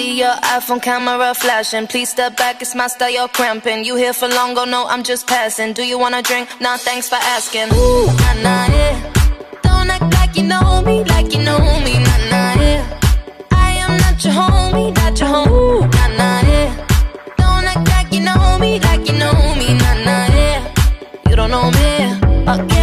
see your iPhone camera flashing. Please step back, it's my style, you're cramping. You here for long, oh no, I'm just passing. Do you wanna drink? Nah, thanks for asking. Ooh, nah, nah, yeah. Don't act like you know me, like you know me, nah, nah, yeah. I am not your homie, not your homie. Ooh, nah, nah, yeah. Don't act like you know me, like you know me, nah, nah, yeah. You don't know me. Okay.